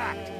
cracked.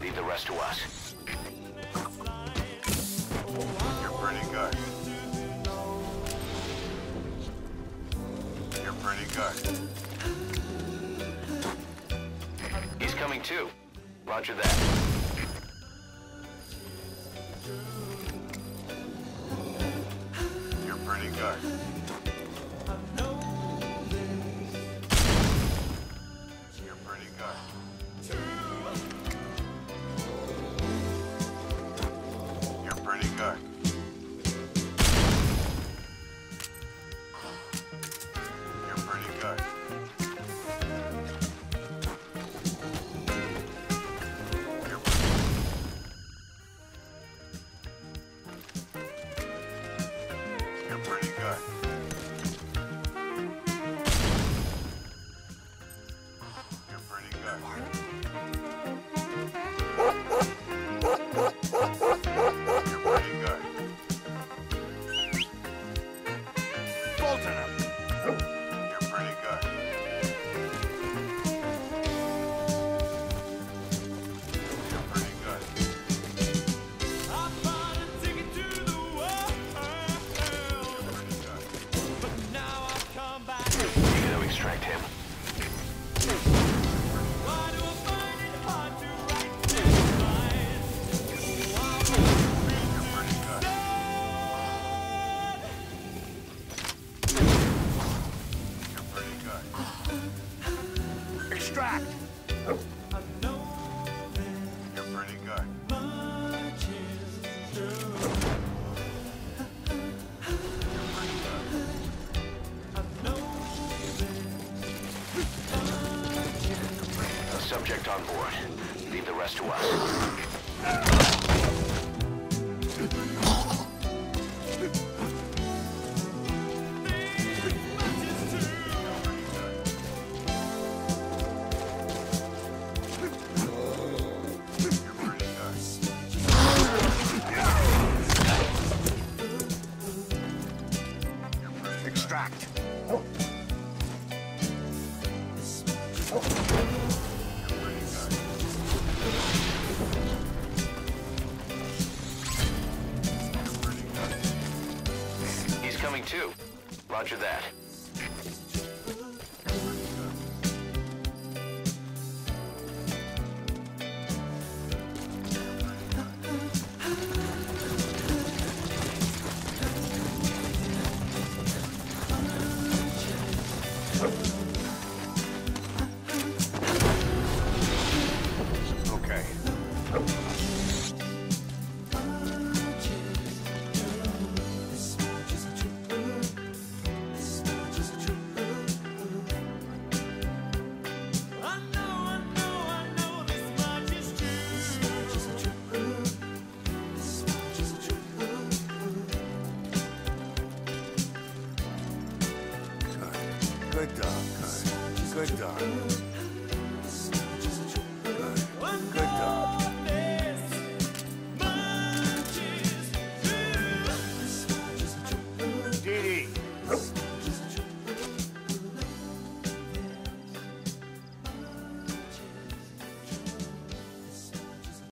Leave the rest to us. You're pretty good. You're pretty good. He's coming too. Roger that. extract. You're pretty good. Subject on board. Leave the rest to us. He's coming too. Roger that. Good dog. Good. Good